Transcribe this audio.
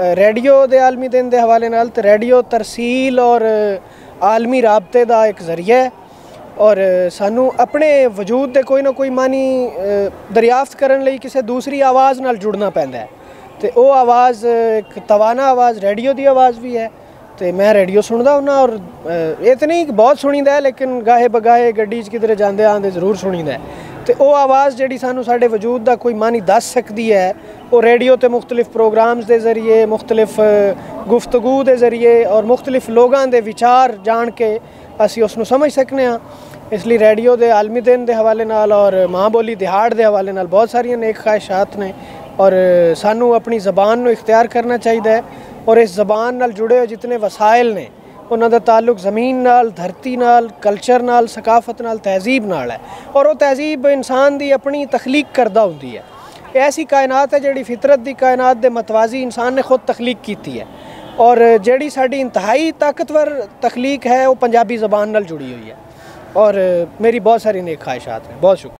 Radio ਦੇ ਆਲਮੀ ਦਿਨ ਦੇ ਹਵਾਲੇ ਨਾਲ ਤੇ ਰੇਡੀਓ ਤਰਸੀਲ ਔਰ ਆਲਮੀ ਰਾਬਤੇ ਦਾ ਇੱਕ ਜ਼ਰੀਆ ਹੈ ਔਰ ਸਾਨੂੰ ਆਪਣੇ ਵਜੂਦ ਦੇ ਕੋਈ ਨਾ ਕੋਈ ਮਾਨੀ ਦਰਿਆਫਤ ਕਰਨ ਲਈ ਕਿਸੇ ਦੂਸਰੀ ਆਵਾਜ਼ ਨਾਲ ਜੁੜਨਾ ਪੈਂਦਾ ਹੈ। ਤੇ ਉਹ ਆਵਾਜ਼ ਇੱਕ ਤਵਾਨਾ ਆਵਾਜ਼, ਰੇਡੀਓ ਦੀ ਆਵਾਜ਼ ਵੀ ਹੈ। ਤੇ ਮੈਂ ਰੇਡੀਓ ਸੁਣਦਾ ਹੁੰਨਾ ਔਰ ਇਹ ਤੇ ਨਹੀਂ ਬਹੁਤ ਸੁਣੀਦਾ ਲੇਕਿਨ ਗਾਹੇ ਬਗਾਹੇ ਗੱਡੀ 'ਚ ਕਿਧਰੇ ਜਾਂਦੇ ਆਂਦੇ ਜ਼ਰੂਰ ਸੁਣੀਦਾ ਤੇ ਉਹ ਆਵਾਜ਼ ਜਿਹੜੀ ਸਾਨੂੰ ਸਾਡੇ ਵਜੂਦ ਦਾ ਕੋਈ ਮਾਨੀ ਦੱਸ ਸਕਦੀ ਹੈ ਉਹ ਰੇਡੀਓ ਤੇ ਮੁxtਲਿਫ ਪ੍ਰੋਗਰਾਮਸ ਦੇ ਜ਼ਰੀਏ ਮੁxtਲਿਫ ਗੁਫ਼ਤਗੂ ਦੇ ਜ਼ਰੀਏ ਔਰ ਮੁxtਲਿਫ ਲੋਕਾਂ ਦੇ ਵਿਚਾਰ ਜਾਣ ਕੇ ਅਸੀਂ ਉਸ ਨੂੰ ਸਮਝ ਸਕਨੇ ਆ ਇਸ ਲਈ ਰੇਡੀਓ ਦੇ ਆਲਮੀ ਦਿਨ ਦੇ ਹਵਾਲੇ ਨਾਲ ਔਰ ਮਾਂ ਬੋਲੀ ਦਿਹਾੜ ਦੇ ਹਵਾਲੇ ਨਾਲ ਬਹੁਤ ਸਾਰੀਆਂ ਨੇਕ ਖਾਹਿਸ਼ਾਤ ਨੇ ਔਰ ਸਾਨੂੰ ਆਪਣੀ ਜ਼ਬਾਨ ਨੂੰ ਇਖਤਿਆਰ ਕਰਨਾ ਚਾਹੀਦਾ ਹੈ ਔਰ ਇਸ ਜ਼ਬਾਨ ਨਾਲ ਜੁੜੇ ਹੋਏ ਜਿਤਨੇ ਵਸਾਇਲ ਨੇ ਉਹਨਾਂ ਦਾ ਤਾਲੁਕ ਜ਼ਮੀਨ ਨਾਲ ਧਰਤੀ ਨਾਲ ਕਲਚਰ ਨਾਲ ਸਕਾਫਤ ਨਾਲ ਤਹਿਜ਼ੀਬ ਨਾਲ ਹੈ ਔਰ ਉਹ ਤਹਿਜ਼ੀਬ ਇਨਸਾਨ ਦੀ ਆਪਣੀ ਤਖਲੀਕ ਕਰਦਾ ਹੁੰਦੀ ਹੈ ਇਹ ਐਸੀ ਕਾਇਨਾਤ ਹੈ ਜਿਹੜੀ ਫਿਤਰਤ ਦੀ ਕਾਇਨਾਤ ਦੇ ਮਤਵਾਜ਼ੀ ਇਨਸਾਨ ਨੇ ਖੁਦ ਤਖਲੀਕ ਕੀਤੀ ਹੈ ਔਰ ਜਿਹੜੀ ਸਾਡੀ ਇੰਤਹਾਈ ਤਾਕਤਵਰ ਤਖਲੀਕ ਹੈ ਉਹ ਪੰਜਾਬੀ ਜ਼ਬਾਨ ਨਾਲ ਜੁੜੀ ਹੋਈ ਹੈ ਔਰ ਮੇਰੀ ਬਹੁਤ ਸਾਰੀ ਨੇਕ ਖਾਹਿਸ਼ਾਤ ਨੇ ਬਹੁਤ ਸ਼ੁਕਰੀਆ